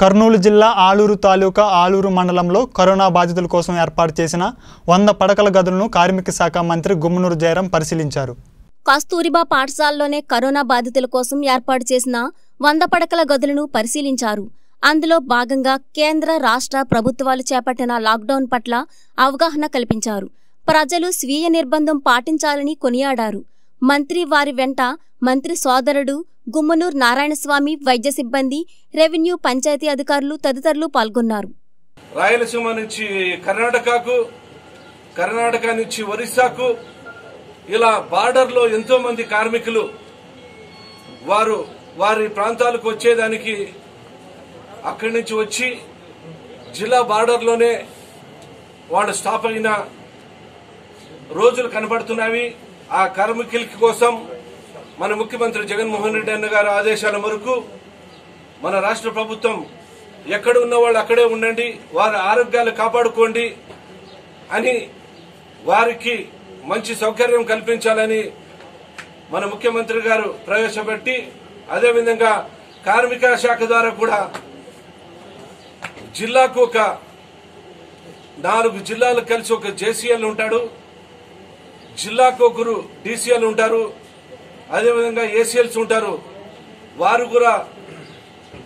కర్నూలు జిల్లా ఆలూరు తాలూకా ఆలూరు మండలంలో కరోనా బాధితుల కోసం ఏర్పాటు చేసిన వంద పడకల గదులను కార్మిక శాఖ మంత్రి గుమ్మనూరు జయరాం పరిశీలించారు. కస్తూరిబా పాఠశాలలోనే కరోనా బాధితుల కోసం ఏర్పాటు చేసిన వంద పడకల గదులను పరిశీలించారు. అందులో భాగంగా కేంద్ర రాష్ట్ర ప్రభుత్వాలు చేపట్టిన లాక్డౌన్ పట్ల అవగాహన కల్పించారు. ప్రజలు స్వీయ నిర్బంధం పాటించాలని కొనియాడారు. మంత్రి వారి వెంట మంత్రి సోదరుడు గుమ్మనూరు నారాయణస్వామి వైద్య సిబ్బంది రెవెన్యూ పంచాయతీ అధికారులు తదితరులు పాల్గొన్నారు. రాయలసీమ నుంచి కర్ణాటకకు కర్ణాటక నుంచి ఒరిస్సాకు ఇలా బార్డర్లో ఎంతో మంది కార్మికులు వారు వారి ప్రాంతాలకు వచ్చేదానికి అక్కడి నుంచి వచ్చి జిల్లా బార్డర్లోనే వాళ్ళు స్టాప్ అయిన రోజులు కనబడుతున్నవి. ఆ కార్మికుల కోసం మన ముఖ్యమంత్రి జగన్మోహన్ రెడ్డి అన్న గారి ఆదేశాల మేరకు మన రాష్ట్ర ప్రభుత్వం ఎక్కడ ఉన్న వాళ్ళు అక్కడే ఉండండి వారి ఆరోగ్యాలు కాపాడుకోండి అని వారికి మంచి సౌకర్యం కల్పించాలని మన ముఖ్యమంత్రి గారు ప్రవేశపెట్టి అదేవిధంగా కార్మిక శాఖ ద్వారా కూడా జిల్లాకు ఒక నాలుగు జిల్లాలు కలిసి ఒక జేసీఎల్ ఉంటాడు. జిల్లాకు ఒకరు డీసీఎల్ ఉంటారు అదేవిధంగా ఏసీఎల్స్ ఉంటారు. వారు కూడా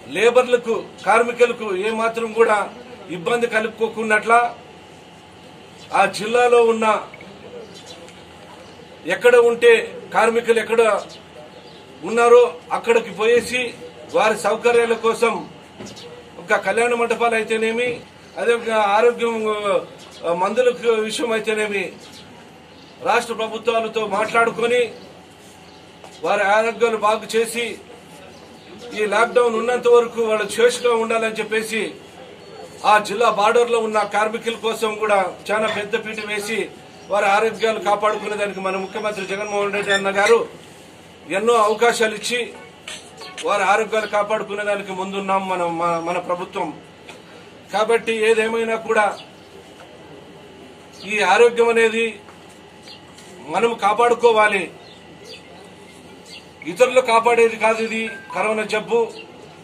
లేబర్లకు కార్మికులకు ఏమాత్రం కూడా ఇబ్బంది కలుపుకోకున్నట్ల ఆ జిల్లాలో ఉన్న ఎక్కడ ఉంటే కార్మికులు ఎక్కడ ఉన్నారో అక్కడికి పోయేసి వారి సౌకర్యాల కోసం ఒక కళ్యాణ మండపాలు అయితేనేమి అదే ఆరోగ్యం మందులకు విషయం అయితేనేమి రాష్ట్ర ప్రభుత్వాలతో మాట్లాడుకొని వారి ఆరోగ్యాలు బాగు చేసి ఈ లాక్డౌన్ ఉన్నంత వరకు వాళ్ళు చేష్గా ఉండాలని చెప్పేసి ఆ జిల్లా బార్డర్లో ఉన్న కార్మికుల కోసం కూడా చాలా పెద్ద పీట వేసి వారి ఆరోగ్యాలు కాపాడుకునే దానికి మన ముఖ్యమంత్రి జగన్మోహన్ రెడ్డి అన్న గారు ఎన్నో అవకాశాలు ఇచ్చి వారి ఆరోగ్యాలు కాపాడుకునే దానికి ముందున్నాం మనం మన- మన ప్రభుత్వం. కాబట్టి ఏదేమైనా కూడా ఈ ఆరోగ్యం అనేది మనం కాపాడుకోవాలి. ఇతరులు కాపాడేది కాదు ఇది. కరోనా జబ్బు.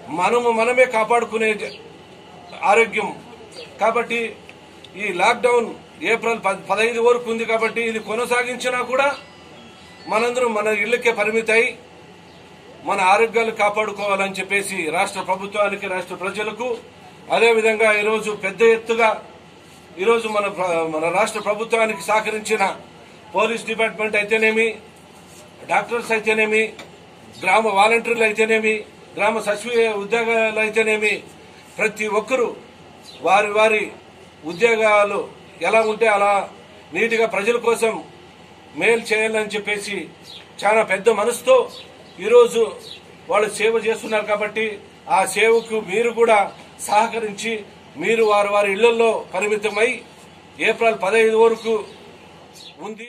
మనము మనమే కాపాడుకునే ఆరోగ్యం. కాబట్టి ఈ లాక్డౌన్ ఏప్రిల్ పదహైదు వరకు ఉంది కాబట్టి ఇది కొనసాగించినా కూడా మనందరం మన ఇళ్ళకే పరిమితై మన ఆరోగ్యాలు కాపాడుకోవాలని చెప్పేసి రాష్ట్ర ప్రభుత్వానికి రాష్ట్ర ప్రజలకు అదేవిధంగా ఈరోజు పెద్ద ఎత్తుగా ఈరోజు మన మన రాష్ట్ర ప్రభుత్వానికి సహకరించిన పోలీస్ డిపార్ట్మెంట్ అయితేనేమి డాక్టర్స్ అయితేనేమి గ్రామ వాలంటీర్లు అయితేనేమి గ్రామ సచివ ఉద్యోగాలు అయితేనేమి ప్రతి ఒక్కరూ వారి వారి ఉద్యోగాలు ఎలా ఉంటే అలా నీటిగా ప్రజల కోసం మేలు చేయాలని చెప్పేసి చాలా పెద్ద మనసుతో ఈరోజు వాళ్ళు సేవ చేస్తున్నారు కాబట్టి ఆ సేవకు మీరు కూడా సహకరించి మీరు వారి వారి ఇళ్ళలో పరిమితమై ఏప్రిల్ పదహైదు వరకు ఉంది.